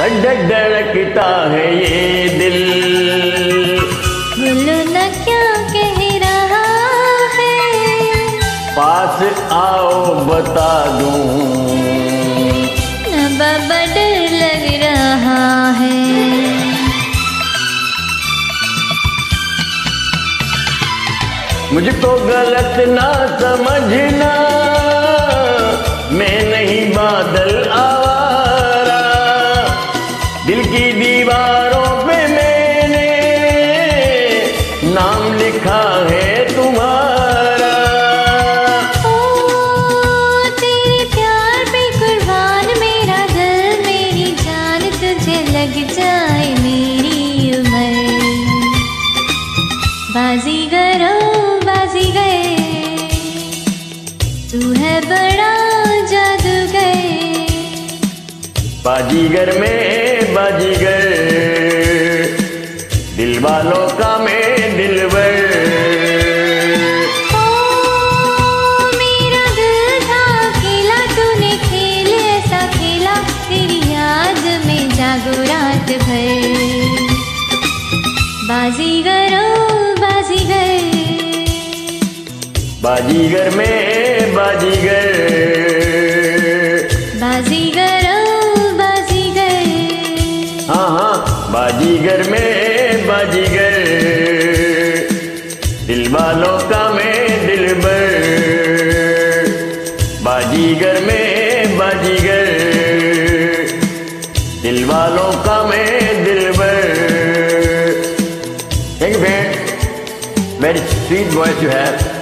धड़कता है ये दिल। बोलो न क्या कह रहा है? पास आओ बता दूँ। बाबा डर लग रहा है। मुझको गलत ना समझना। दिल की दीवारों पे मैंने नाम लिखा है तुम्हारा। ओ, तेरे प्यार कुर्बान मेरा मेरी जान तुझे लग जाए मेरी बाजीगरो बाजीगर तू है बड़ा बाजीगर में बाजीगर। दिल वालों का मैं दिलवर। ओ मेरा दिल था अकेला तूने खेल ऐसा खेला तेरी याद में जागो रात भर। बाजीगरो बाजीगर। बाजीगर में बाजीगरो। बाजीगर में, बाजीगर। दिल वालों का मैं दिलबर बाजीगर में, बाजीगर। दिल वालों का मैं दिलबर thank you friend very sweet voice you have